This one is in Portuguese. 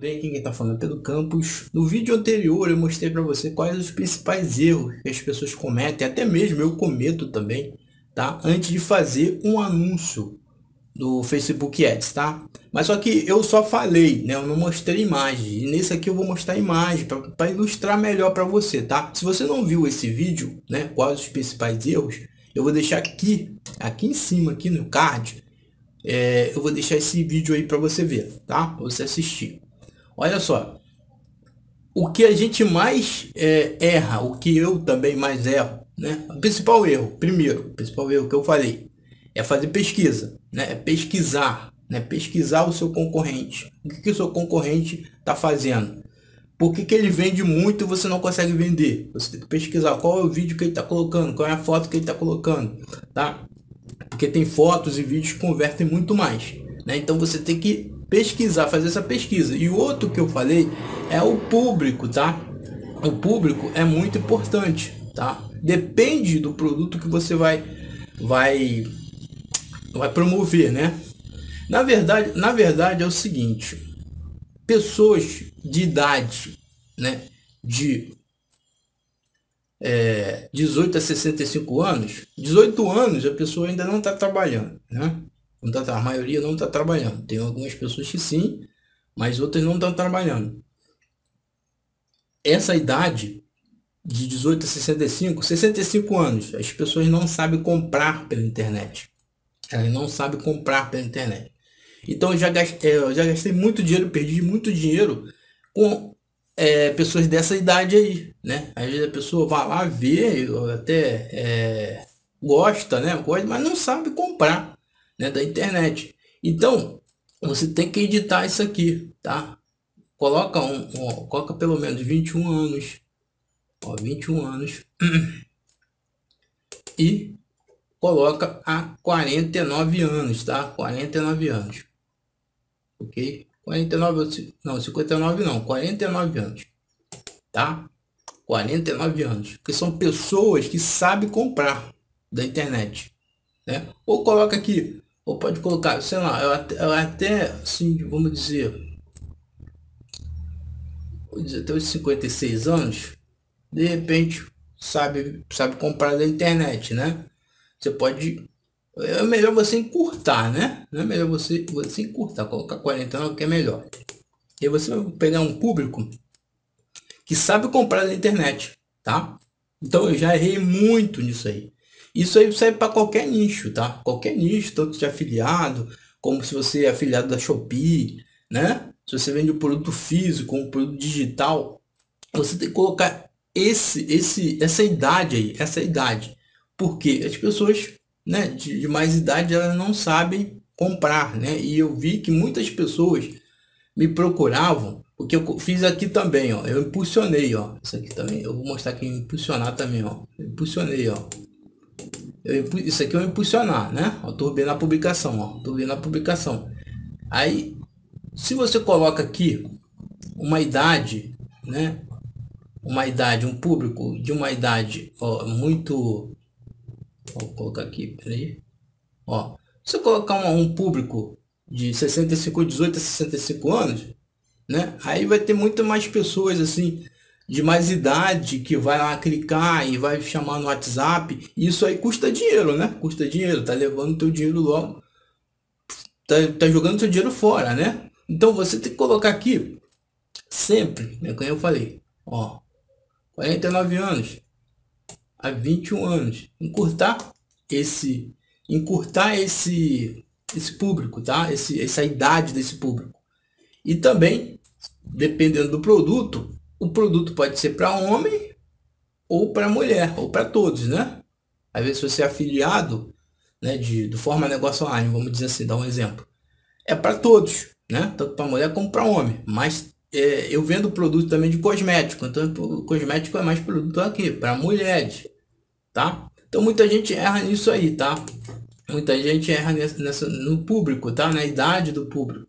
Bem, aqui quem está falando é Pedro Campos. No vídeo anterior eu mostrei para você quais os principais erros que as pessoas cometem, até mesmo eu cometo também, tá? Antes de fazer um anúncio do Facebook Ads, tá? Mas só que eu só falei, né? Eu não mostrei imagem. E nesse aqui eu vou mostrar imagem para ilustrar melhor para você, tá? Se você não viu esse vídeo, né? Quais os principais erros, eu vou deixar aqui, aqui em cima, aqui no card, é, eu vou deixar esse vídeo aí para você ver, tá? Pra você assistir. Olha só. O que a gente mais é, erra, o que eu também mais erro, né? O principal erro, primeiro, o principal erro que eu falei, é fazer pesquisa, né? É pesquisar, né? Pesquisar o seu concorrente. O que, que o seu concorrente está fazendo? Por que, que ele vende muito e você não consegue vender? Você tem que pesquisar qual é o vídeo que ele está colocando, qual é a foto que ele está colocando, tá? Porque tem fotos e vídeos que convertem muito mais, né? Então você tem que pesquisar, fazer essa pesquisa. E o outro que eu falei é o público, tá? O público é muito importante, tá? Depende do produto que você vai vai vai promover, né? Na verdade, na verdade é o seguinte, pessoas de idade, né, de é, 18 a 65 anos, 18 anos a pessoa ainda não está trabalhando, né? Não tá, a maioria não está trabalhando. Tem algumas pessoas que sim, mas outras não estão trabalhando. Essa idade de 18 a 65, 65 anos, as pessoas não sabem comprar pela internet. Elas não sabem comprar pela internet. Então eu já gastei, eu já gastei muito dinheiro, perdi muito dinheiro com é, pessoas dessa idade aí, né? Às vezes a pessoa vai lá ver, até é, gosta, né? Mas não sabe comprar né, da internet. Então, você tem que editar isso aqui, tá? Coloca, um, coloca pelo menos 21 anos, ó, 21 anos, e coloca a 49 anos, tá? 49 anos, ok? 49, não, 59 não, 49 anos, tá? 49 anos, que são pessoas que sabem comprar da internet, né? Ou coloca aqui ou pode colocar, sei lá, eu até, eu até assim, vamos dizer, vou dizer, até os 56 anos, de repente, sabe, sabe comprar da internet, né? Você pode, é melhor você encurtar, né? Não é melhor você, você encurtar, colocar 49 que é melhor. E você vai pegar um público que sabe comprar da internet, tá? Então eu já errei muito nisso aí. Isso aí serve para qualquer nicho, tá? Qualquer nicho, tanto de afiliado, como se você é afiliado da Shopee, né? Se você vende um produto físico, um produto digital, você tem que colocar esse, esse, essa idade aí, essa idade. Porque as pessoas né, de, de mais idade elas não sabem comprar, né? E eu vi que muitas pessoas me procuravam, porque eu fiz aqui também, ó. Eu impulsionei, ó. Isso aqui também, eu vou mostrar aqui impulsionar também, ó. Impulsionei, ó. Eu, isso aqui é impulsionar, né? Eu tô vendo a publicação, ó. Tô vendo a publicação. Aí, se você coloca aqui uma idade, né? Uma idade, um público de uma idade ó, muito... Vou colocar aqui, peraí. Ó, se você colocar um, um público de 65, 18 a 65 anos, né? Aí vai ter muito mais pessoas assim de mais idade que vai lá clicar e vai chamar no WhatsApp. Isso aí custa dinheiro, né? Custa dinheiro, tá levando teu dinheiro logo. Tá, tá jogando teu dinheiro fora, né? Então você tem que colocar aqui sempre, né? Como eu falei, ó, 49 anos a 21 anos. Encurtar esse encurtar esse esse público, tá? Esse, essa idade desse público. E também, dependendo do produto, o produto pode ser para homem ou para mulher, ou para todos, né? Às vezes você é afiliado, né, de, de forma negócio online, vamos dizer assim, dar um exemplo. É para todos, né? Tanto para mulher como para homem. Mas é, eu vendo produto também de cosmético, então o cosmético é mais produto aqui, para mulheres, tá? Então muita gente erra nisso aí, tá? Muita gente erra nessa, nessa, no público, tá? Na idade do público.